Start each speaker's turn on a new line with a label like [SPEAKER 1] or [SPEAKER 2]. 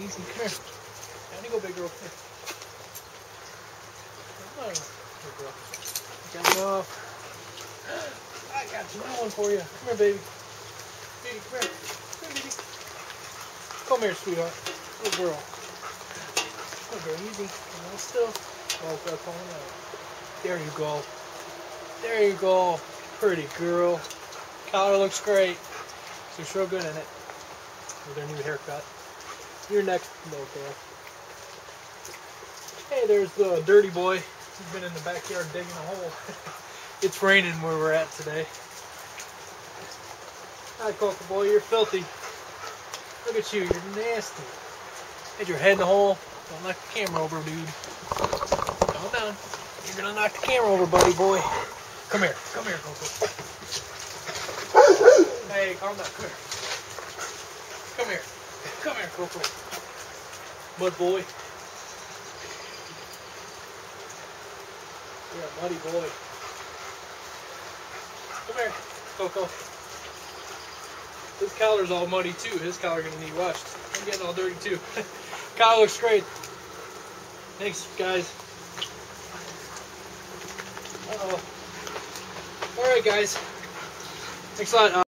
[SPEAKER 1] Easy, here. Down you go, big girl. Here. Come on, big girl. Got me off. I got. New one for you. Come here, baby. Baby, come here. Come here, baby. Come here, sweetheart. Good girl. Good easy. Come on, still. Oh, got calling out. There you go. There you go. Pretty girl. Collar looks great. She's real good in it. With her new haircut. You're next, girl. Hey, there's the dirty boy. He's been in the backyard digging a hole. it's raining where we're at today. Hi, Coco boy, you're filthy. Look at you, you're nasty. Had your head in the hole. Don't knock the camera over, dude. Calm down. You're gonna knock the camera over, buddy boy. Come here, come here, Coco. Hey, calm down, come here. Come here. Come here, Coco. Mud boy. You're a muddy boy. Come here, Coco. His collar's all muddy too. His collar gonna need washed. I'm getting all dirty too. collar looks great. Thanks, guys. Uh oh. All right, guys. Thanks a lot.